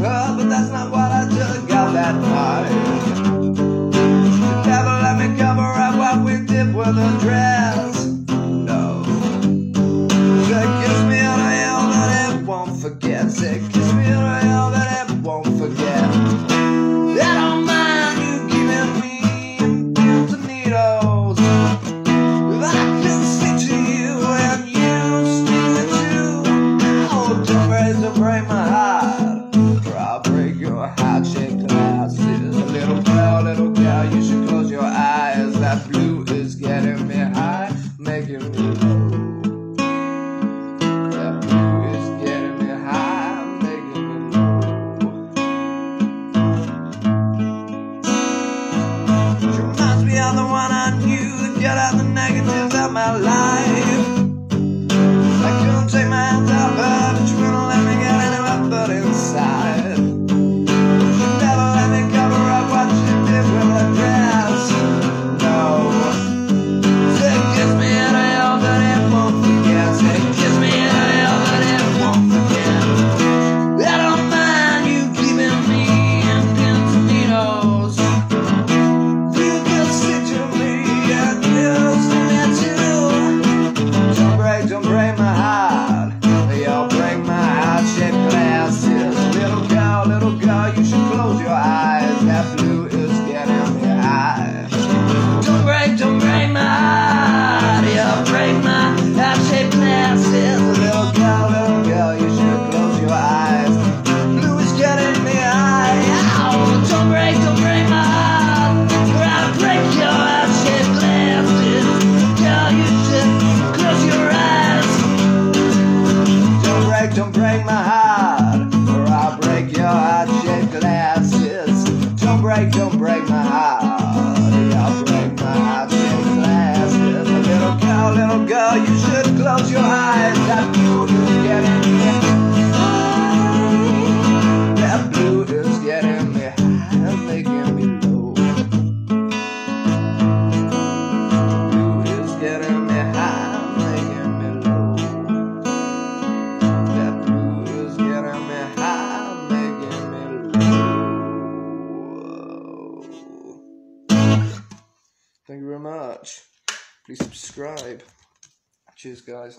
but that's not. blue is getting me high, making me low. That blue is getting me high, making me low. Reminds me of the one I knew, the girl of the negative. you should Thank you very much. Please subscribe. Cheers, guys.